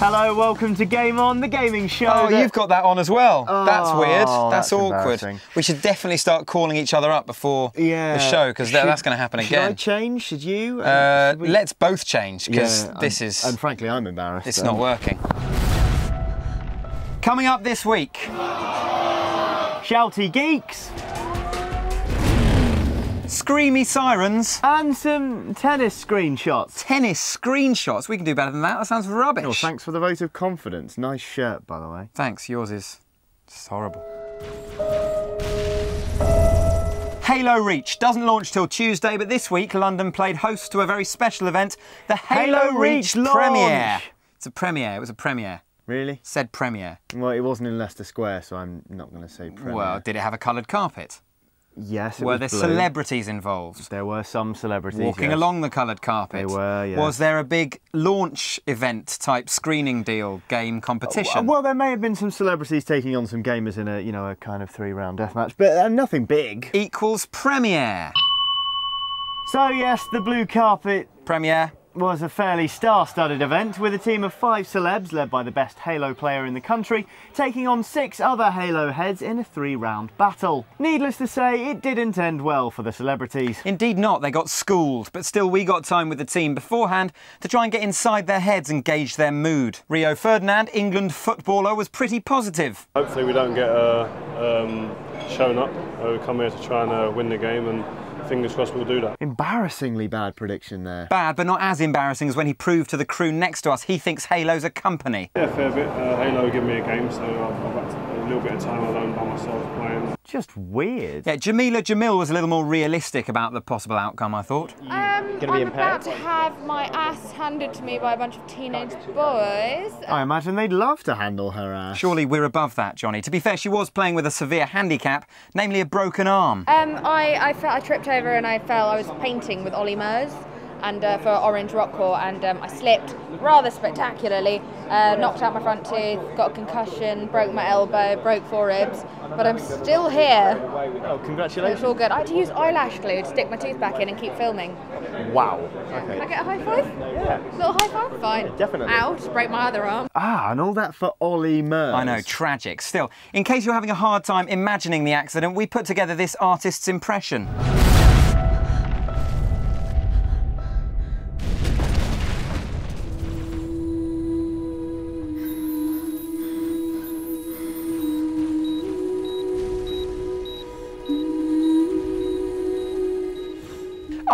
Hello, welcome to Game On, the gaming show. Oh, that- you've got that on as well. that's Oh, weird. That's, that's awkward. We should definitely start calling each other up before yeah. the show because Should- that's going to happen again. Should I change? Should you? Uh, Should we- let's both change because Yeah, this is And frankly, I'm embarrassed. it's um, not working. Coming up this week, Shouty geeks screamy sirens, and some tennis screenshots. tennis screenshots. We can do better than that. That sounds rubbish. Oh, thanks for the vote of confidence. Nice shirt, by the way. Thanks, yours is just horrible. Halo Reach doesn't launch till Tuesday, but this week London played host to a very special event, the Halo, Halo Reach, Reach premiere. It's a premiere, it was a premiere. Really? Said premiere. Well, it wasn't in Leicester Square, so I'm not going to say premiere. Well, did it have a coloured carpet? Yes, it Were there blue. celebrities involved? There were some celebrities Walking yes. along the coloured carpet. They were, yes. Was there a big launch event type screening deal game competition? Well, there may have been some celebrities taking on some gamers in a, you know, a kind of three-round deathmatch, but uh, nothing big. Equals premiere. So yes, the blue carpet Premiere. Was a fairly star-studded event with a team of five celebs led by the best Halo player in the country, taking on six other Halo heads in a three-round battle. Needless to say, it didn't end well for the celebrities. Indeed not, they got schooled, but still we got time with the team beforehand to try and get inside their heads and gauge their mood. Rio Ferdinand, England footballer, was pretty positive. Hopefully we don't get uh, um, shown up. Uh, we come here to try and uh, win the game and fingers crossed we'll do that. Embarrassingly bad prediction there. Bad, but not as embarrassing as when he proved to the crew next to us he thinks Halo's a company. Yeah, fair bit. Uh, Halo give me a game, so I've, I've had a little bit of time alone by myself playing. Just weird. Yeah, Jameela Jamil was a little more realistic about the possible outcome, I thought. Um, Gonna be I'm impaired? about to have my ass handed to me by a bunch of teenage boys. I imagine they'd love to handle her ass. Surely we're above that, Johnny. To be fair, she was playing with a severe handicap, namely a broken arm. Um, I, I felt I tripped over and I fell. I was painting with Ollie Murs and uh, for Orange RockCorps and um, I slipped rather spectacularly, uh, knocked out my front tooth, got a concussion, broke my elbow, broke four ribs, but I'm still here. Oh, congratulations! It's all good. I had to use eyelash glue to stick my tooth back in and keep filming. Wow. Can I get a high five? Yeah. Little high five? Fine. Definitely. Ow, just break my other arm. Ah, and all that for Ollie Murs. I know, tragic. Still, in case you're having a hard time imagining the accident, we put together this artist's impression.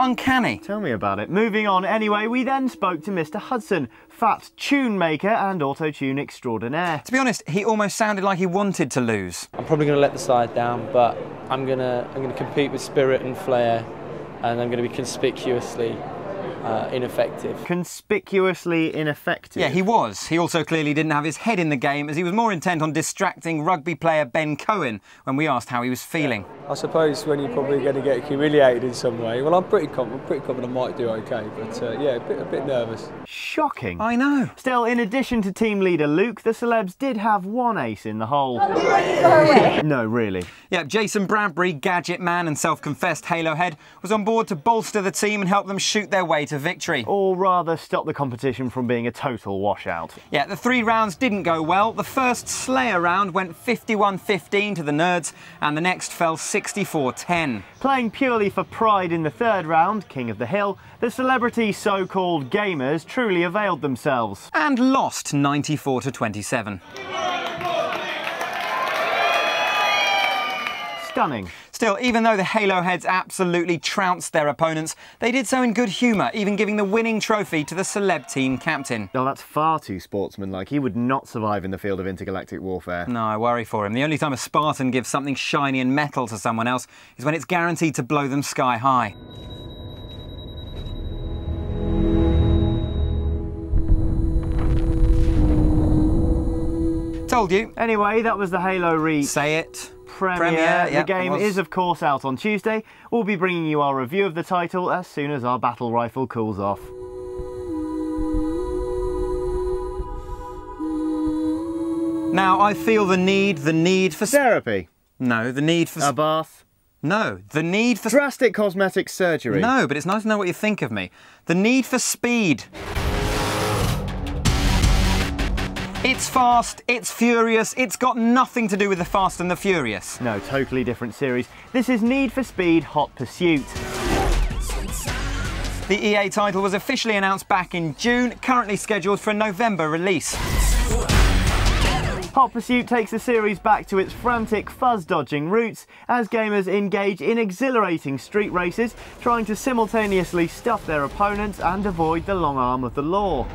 Uncanny. Tell me about it. Moving on anyway, we then spoke to Mr. Hudson, fat tune maker and auto tune extraordinaire. To be honest, he almost sounded like he wanted to lose. I'm probably going to let the side down, but I'm going to I'm going to compete with spirit and flair, and I'm going to be conspicuously uh, ineffective. Conspicuously ineffective. Yeah, he was. He also clearly didn't have his head in the game as he was more intent on distracting rugby player Ben Cohen when we asked how he was feeling. I suppose when you're probably going to get humiliated in some way. Well, I'm pretty confident. I'm pretty confident I might do okay, but uh, yeah, a bit, a bit nervous. Shocking. I know. Still, in addition to team leader Luke, the celebs did have one ace in the hole. no, really. Yeah, Jason Bradbury, gadget man and self-confessed Halo head, was on board to bolster the team and help them shoot their way to victory. Or rather, stop the competition from being a total washout. Yeah, the three rounds didn't go well. The first Slayer round went 51-15 to the nerds, and the next fell 64-10. Playing purely for pride in the third round, King of the Hill, the celebrity so-called gamers truly availed themselves. And lost 94 to 27. Stunning. Still, even though the Halo heads absolutely trounced their opponents, they did so in good humour, even giving the winning trophy to the celeb team captain. Well, that's far too sportsmanlike. He would not survive in the field of intergalactic warfare. No, I worry for him. The only time a Spartan gives something shiny and metal to someone else is when it's guaranteed to blow them sky high. Told you. Anyway, that was the Halo Reach Say it. Premiere. Premiere, the game was. is, of course, out on Tuesday. We'll be bringing you our review of the title as soon as our battle rifle cools off. Now, I feel the need, the need for... Therapy. No, the need for... A bath. No, the need for... Drastic cosmetic surgery. No, but it's nice to know what you think of me. The need for speed. It's fast, it's furious, it's got nothing to do with the Fast and the Furious. No, totally different series. This is Need for Speed Hot Pursuit. The EA title was officially announced back in June, currently scheduled for a November release. Hot Pursuit takes the series back to its frantic fuzz dodging roots as gamers engage in exhilarating street races, trying to simultaneously stuff their opponents and avoid the long arm of the law.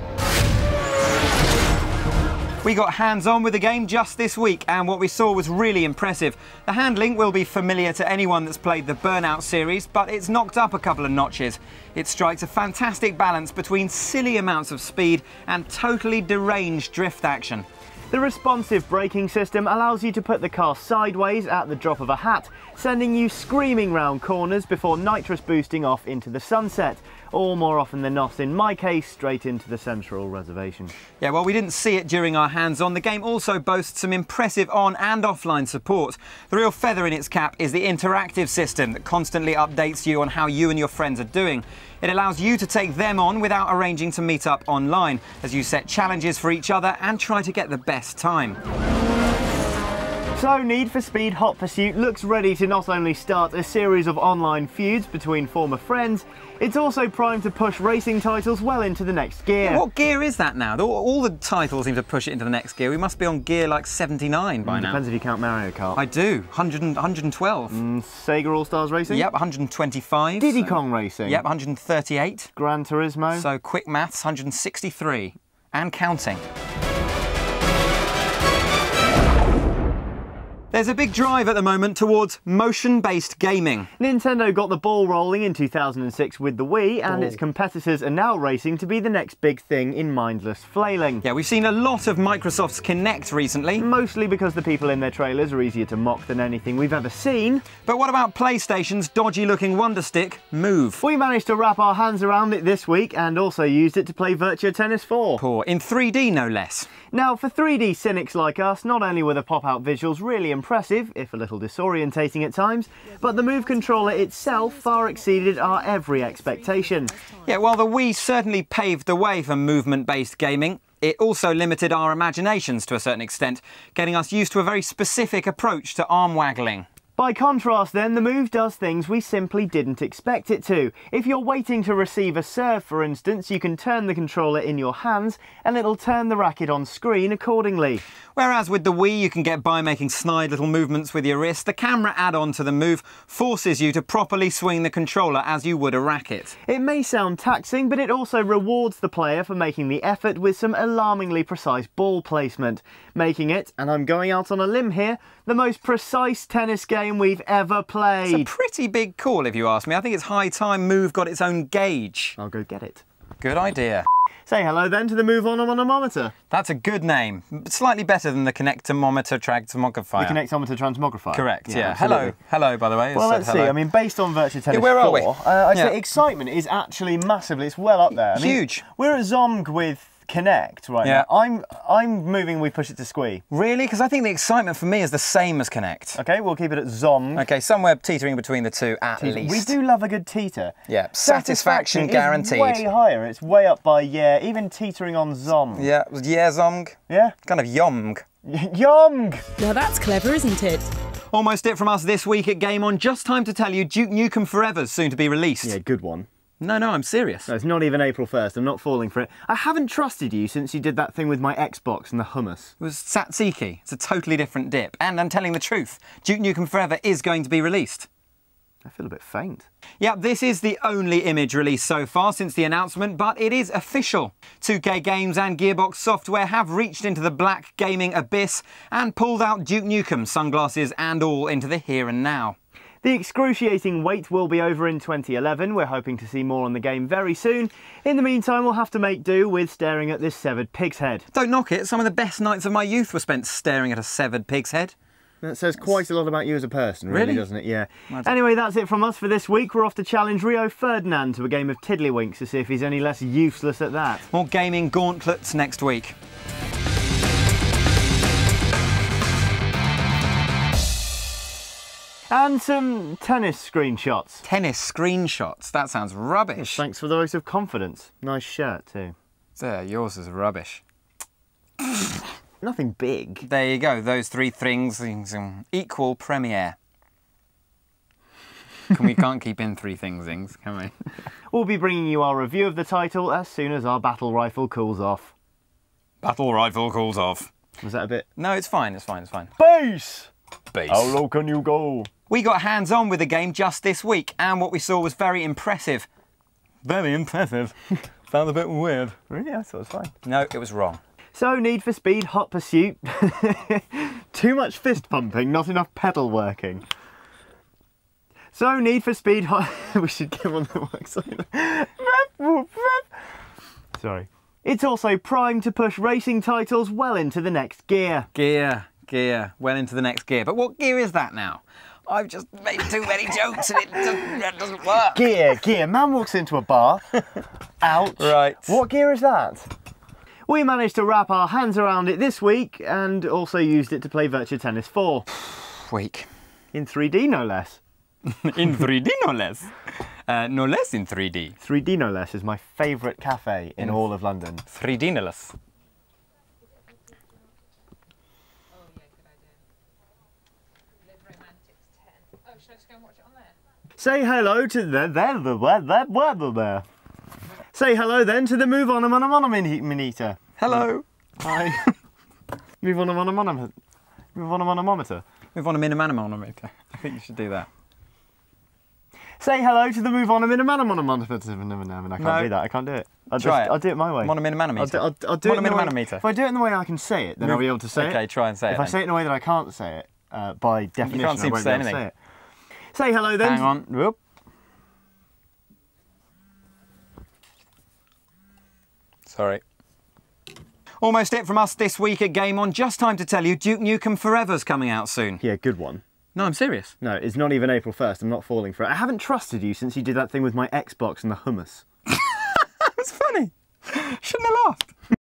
We got hands on with the game just this week, and what we saw was really impressive. The handling will be familiar to anyone that's played the Burnout series, but it's knocked up a couple of notches. It strikes a fantastic balance between silly amounts of speed and totally deranged drift action. The responsive braking system allows you to put the car sideways at the drop of a hat, sending you screaming round corners before nitrous boosting off into the sunset, or more often than not, in my case, straight into the central reservation. Yeah, well, we didn't see it during our hands on. The game also boasts some impressive on and offline support. The real feather in its cap is the interactive system that constantly updates you on how you and your friends are doing. It allows you to take them on without arranging to meet up online, as you set challenges for each other and try to get the best time. So Need for Speed Hot Pursuit looks ready to not only start a series of online feuds between former friends, it's also primed to push racing titles well into the next gear. What gear is that now? All, the titles seem to push it into the next gear. We must be on gear like 79 by Mm, now. Depends if you count Mario Kart. I do. 100, 112. Mm, Sega All Stars Racing? Yep, 125. Diddy so- Kong Racing? Yep, 138. Gran Turismo? So quick maths, 163. And counting. There's a big drive at the moment towards motion based gaming. Nintendo got the ball rolling in 2006 with the Wii, and its oh. competitors are now racing to be the next big thing in mindless flailing. Yeah, we've seen a lot of Microsoft's Kinect recently. Mostly because the people in their trailers are easier to mock than anything we've ever seen. But what about PlayStation's dodgy looking Wonder Stick, Move? We managed to wrap our hands around it this week and also used it to play Virtua Tennis 4. Poor, in 3D no less. Now, for 3D cynics like us, not only were the pop-out visuals really impressive, if a little disorientating at times, but the Move controller itself far exceeded our every expectation. Yeah, while the Wii certainly paved the way for movement based gaming, it also limited our imaginations to a certain extent, getting us used to a very specific approach to arm waggling. By contrast then, the Move does things we simply didn't expect it to. If you're waiting to receive a serve, for instance, you can turn the controller in your hands and it'll turn the racket on screen accordingly. Whereas with the Wii, you can get by making snide little movements with your wrist, the camera add on to the Move forces you to properly swing the controller as you would a racket. It may sound taxing, but it also rewards the player for making the effort with some alarmingly precise ball placement, making it, and I'm going out on a limb here, the most precise tennis game we've ever played. It's a pretty big call, if you ask me. I think it's high time Move got its own gauge. I'll go get it. Good idea. Say hello then to the Move on Omonomometer, That's a good name. Slightly better than the Connectomometer Tractomographier. the Connectometer Transmogrifier. Correct, yeah. Hello. Hello, by the way. Well, let's see. I mean, based on Virtua Tennis where are we? Uh, I'd Yeah. say excitement is actually massively. It's well up there. I mean, Huge. We're at Zomg with Kinect right Yeah. now. I'm I'm moving. We push it to Squee. Really? Because I think the excitement for me is the same as Kinect. Okay, we'll keep it at Zom. Okay, somewhere teetering between the two at least. We do love a good teeter. Yeah, satisfaction is guaranteed. way higher. It's way up by yeah, even teetering on Zom. Yeah, yeah, Zomg. Yeah. Kind of yomg. Yomg. Now that's clever, isn't it? Almost it from us this week at Game On. Just time to tell you Duke Nukem Forever's soon to be released. Yeah, good one. No, no, I'm serious. No, it's not even April 1st. I'm not falling for it. I haven't trusted you since you did that thing with my Xbox and the hummus. It was tzatziki. It's a totally different dip. And I'm telling the truth, Duke Nukem Forever is going to be released. I feel a bit faint. Yeah, this is the only image released so far since the announcement, but it is official. 2K Games and Gearbox Software have reached into the black gaming abyss and pulled out Duke Nukem, sunglasses and all, into the here and now. The excruciating wait will be over in 2011. We're hoping to see more on the game very soon. In the meantime, we'll have to make do with staring at this severed pig's head. Don't knock it, some of the best nights of my youth were spent staring at a severed pig's head. That says quite a lot about you as a person, really, Really? doesn't it? Yeah. Anyway, that's it from us for this week. We're off to challenge Rio Ferdinand to a game of Tiddlywinks to see if he's any less useless at that. More gaming gauntlets next week. And some tennis screenshots. Tennis screenshots, that sounds rubbish. Thanks for the voice of confidence. Nice shirt, too. There, yours is rubbish. Nothing big. There you go. Those three things um, equal premiere. Can we can't keep in three things, things, can we? We'll be bringing you our review of the title as soon as our battle rifle cools off. Battle rifle cools off. Was that a bit? No, it's fine. It's fine. It's fine. Base! Base. How low can you go? We got hands on with the game just this week, and what we saw was very impressive. Very impressive. Sounds a bit weird. Really? I thought it was fine. No, it was wrong. So, Need for Speed Hot Pursuit. Too much fist pumping, not enough pedal working. So, Need for Speed Hot. we should give on the work sign. Sorry. It's also primed to push racing titles well into the next gear. Gear, gear, well into the next gear. But what gear is that now? I've just made too many jokes and it doesn't, it doesn't work. Gear, gear. Man walks into a bar. Ouch. Right. What gear is that? We managed to wrap our hands around it this week and also used it to play Virtua Tennis 4. Week. In 3D, no less. in 3D, no less. Uh, no less in 3D. 3D, no less, is my favourite cafe in all of London. 3D, no less. Say hello to the there the where there the there. Say hello then to the move on a mon a minita. Hello. Hi. move on a mon a mon move on a monometer. Move on a minimanometer. I think you should do that. Say hello to the move on a minimanometer. I can't No. do that. I can't do it. I'll Try just, it. I'll do it my way. On a minimanometer. I'll do, I'll, I'll do it way, Monomanometer. If I do it in the way I can say it, then I'll be able to say it. Okay, try and say it If I say it in a way that I can't say it, uh, by definition, you can't seem I to won't say be able anything. say it. Say hello then. Hang on. Whoop. Sorry. Almost it from us this week at Game On. Just time to tell you, Duke Nukem Forever's coming out soon. Yeah, good one. No, I'm serious. No, it's not even April 1st. I'm not falling for it. I haven't trusted you since you did that thing with my Xbox and the hummus. That's funny. Shouldn't have laughed.